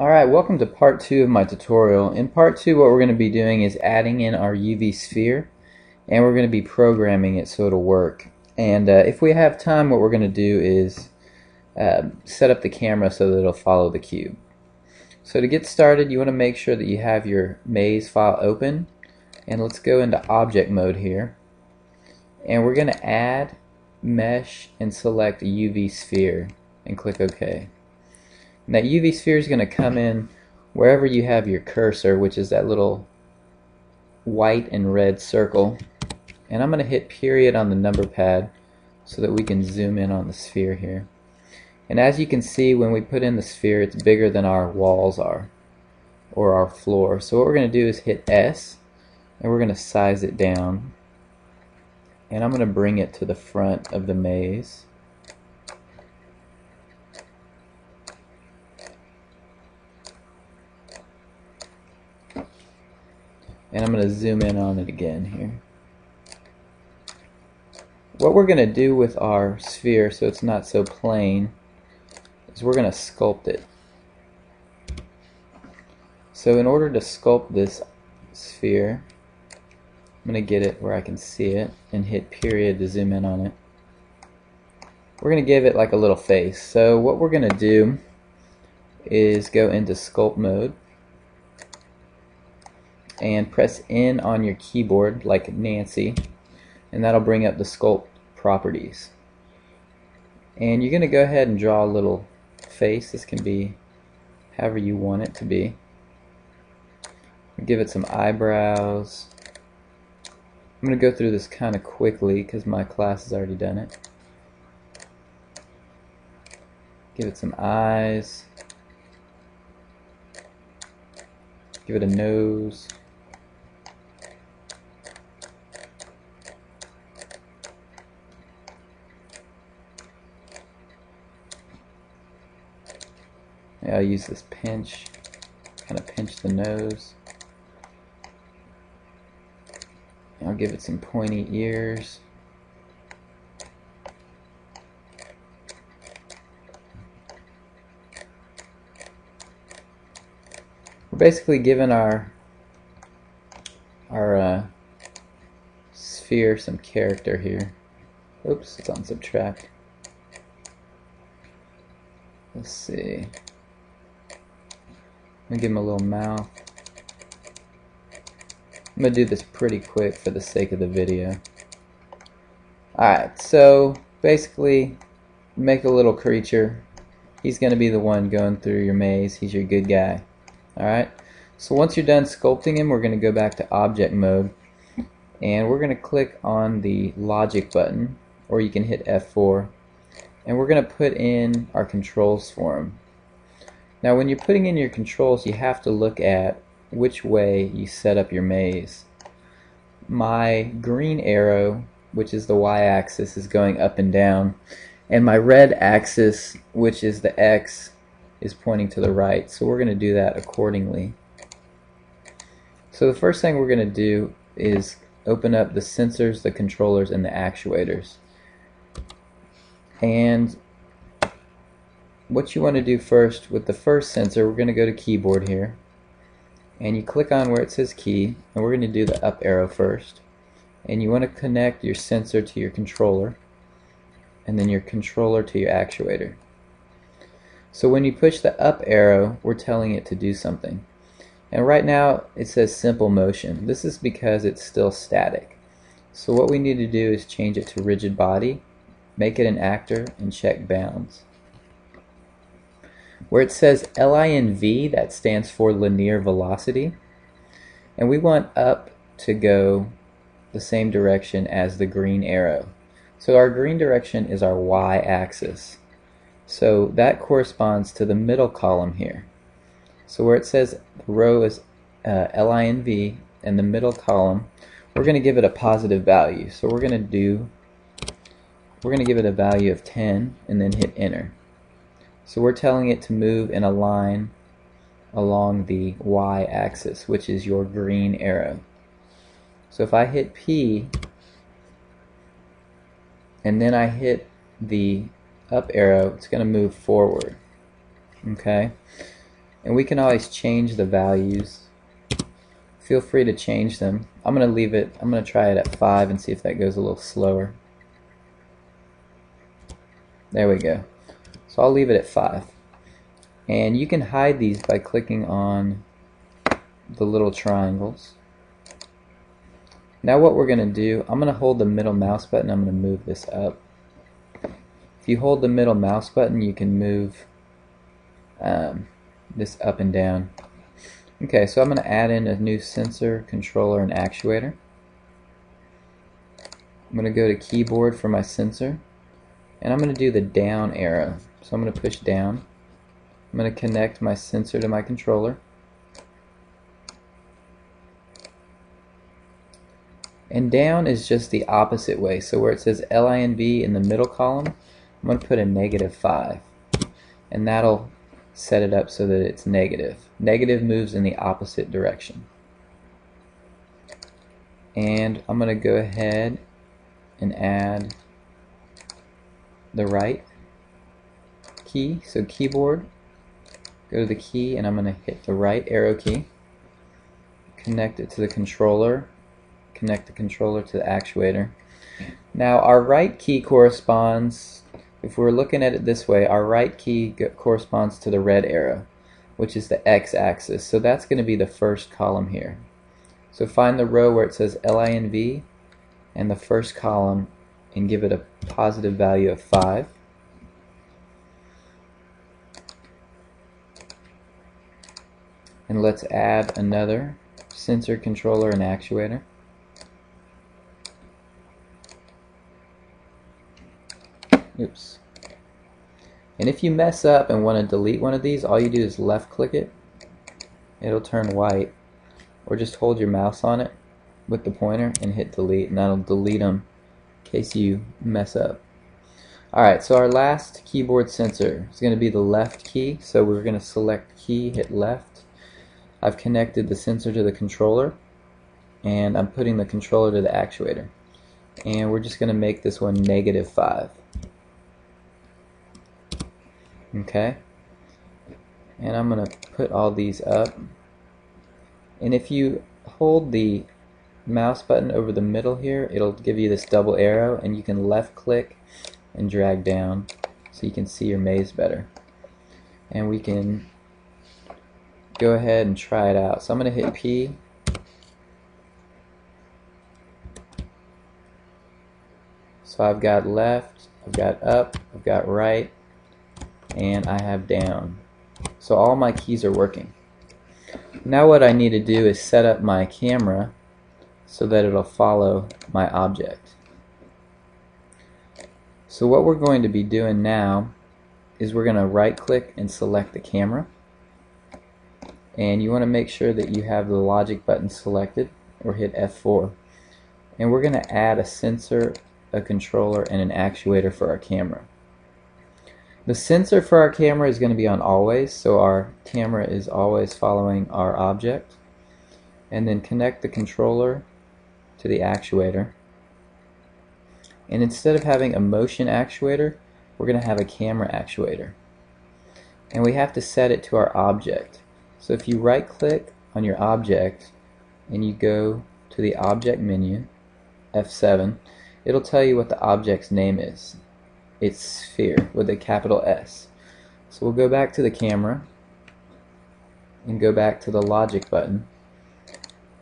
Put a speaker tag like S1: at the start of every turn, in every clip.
S1: Alright, welcome to part two of my tutorial. In part two what we're going to be doing is adding in our UV sphere and we're going to be programming it so it'll work. And uh, if we have time what we're going to do is uh, set up the camera so that it'll follow the cube. So to get started you want to make sure that you have your maze file open and let's go into object mode here and we're going to add mesh and select UV sphere and click OK. And that UV sphere is going to come in wherever you have your cursor, which is that little white and red circle. And I'm going to hit period on the number pad so that we can zoom in on the sphere here. And as you can see, when we put in the sphere, it's bigger than our walls are, or our floor. So what we're going to do is hit S, and we're going to size it down. And I'm going to bring it to the front of the maze. And I'm going to zoom in on it again here. What we're going to do with our sphere so it's not so plain is we're going to sculpt it. So in order to sculpt this sphere, I'm going to get it where I can see it and hit period to zoom in on it. We're going to give it like a little face. So what we're going to do is go into sculpt mode and press N on your keyboard like Nancy and that'll bring up the sculpt properties. And you're going to go ahead and draw a little face. This can be however you want it to be. Give it some eyebrows. I'm to go through this kind of quickly because my class has already done it. Give it some eyes. Give it a nose I'll use this pinch, kind of pinch the nose. I'll give it some pointy ears. We're basically giving our our uh, sphere some character here. Oops, it's on subtract. Let's see. I'm gonna give him a little mouth. I'm gonna do this pretty quick for the sake of the video. Alright, so basically make a little creature. He's gonna be the one going through your maze. He's your good guy. Alright, so once you're done sculpting him, we're gonna go back to object mode and we're gonna click on the logic button or you can hit F4 and we're gonna put in our controls for him. Now when you're putting in your controls you have to look at which way you set up your maze. My green arrow, which is the y-axis, is going up and down and my red axis, which is the x, is pointing to the right. So we're going to do that accordingly. So the first thing we're going to do is open up the sensors, the controllers, and the actuators. And what you want to do first with the first sensor, we're going to go to keyboard here and you click on where it says key and we're going to do the up arrow first and you want to connect your sensor to your controller and then your controller to your actuator. So when you push the up arrow, we're telling it to do something. And right now it says simple motion. This is because it's still static. So what we need to do is change it to rigid body, make it an actor, and check bounds. Where it says LINV, that stands for linear velocity. And we want up to go the same direction as the green arrow. So our green direction is our y-axis. So that corresponds to the middle column here. So where it says the row is uh, LINV and the middle column, we're going to give it a positive value. So we're going to do, we're going to give it a value of 10 and then hit enter. So we're telling it to move in a line along the y-axis, which is your green arrow. So if I hit P, and then I hit the up arrow, it's going to move forward. Okay? and we can always change the values feel free to change them I'm gonna leave it I'm gonna try it at 5 and see if that goes a little slower there we go so I'll leave it at 5 and you can hide these by clicking on the little triangles now what we're gonna do I'm gonna hold the middle mouse button I'm gonna move this up if you hold the middle mouse button you can move um, this up and down. Okay, so I'm going to add in a new sensor, controller, and actuator. I'm going to go to keyboard for my sensor, and I'm going to do the down arrow. So I'm going to push down. I'm going to connect my sensor to my controller. And down is just the opposite way. So where it says LINV in the middle column, I'm going to put a negative 5. And that'll set it up so that it's negative. Negative moves in the opposite direction. And I'm going to go ahead and add the right key. So keyboard, go to the key and I'm going to hit the right arrow key. Connect it to the controller. Connect the controller to the actuator. Now our right key corresponds if we're looking at it this way, our right key corresponds to the red arrow, which is the x-axis. So that's going to be the first column here. So find the row where it says LINV and the first column and give it a positive value of 5. And let's add another sensor controller and actuator. Oops. And if you mess up and want to delete one of these, all you do is left click it. It'll turn white. Or just hold your mouse on it with the pointer and hit delete and that'll delete them in case you mess up. Alright, so our last keyboard sensor is going to be the left key. So we're going to select key, hit left. I've connected the sensor to the controller and I'm putting the controller to the actuator. And we're just going to make this one negative 5 okay? And I'm gonna put all these up. And if you hold the mouse button over the middle here it'll give you this double arrow and you can left click and drag down so you can see your maze better. And we can go ahead and try it out so I'm gonna hit P so I've got left I've got up I've got right and I have down. So all my keys are working. Now what I need to do is set up my camera so that it'll follow my object. So what we're going to be doing now is we're going to right click and select the camera and you want to make sure that you have the logic button selected or hit F4 and we're going to add a sensor, a controller, and an actuator for our camera. The sensor for our camera is going to be on always, so our camera is always following our object. And then connect the controller to the actuator. And instead of having a motion actuator, we're going to have a camera actuator. And we have to set it to our object. So if you right click on your object and you go to the object menu, F7, it'll tell you what the object's name is. Its sphere with a capital S. So we'll go back to the camera and go back to the logic button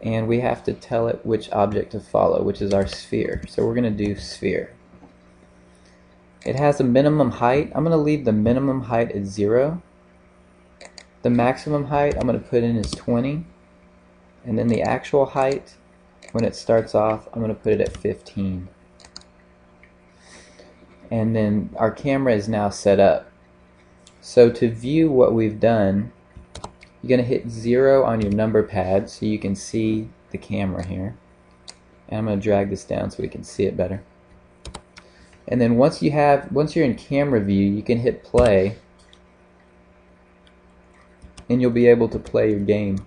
S1: and we have to tell it which object to follow which is our sphere. So we're going to do sphere. It has a minimum height. I'm going to leave the minimum height at 0 the maximum height I'm going to put in is 20 and then the actual height when it starts off I'm going to put it at 15 and then our camera is now set up. So to view what we've done, you're going to hit 0 on your number pad so you can see the camera here. And I'm going to drag this down so we can see it better. And then once you have, once you're in camera view, you can hit play and you'll be able to play your game.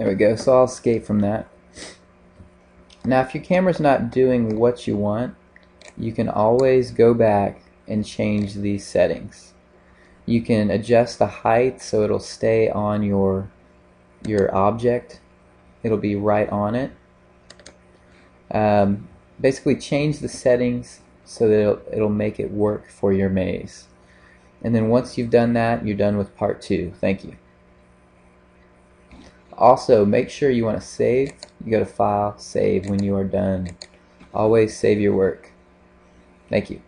S1: There we go. So I'll escape from that. Now, if your camera's not doing what you want, you can always go back and change these settings. You can adjust the height so it'll stay on your your object. It'll be right on it. Um, basically, change the settings so that it'll, it'll make it work for your maze. And then once you've done that, you're done with part two. Thank you. Also, make sure you want to save. You go to File, Save when you are done. Always save your work. Thank you.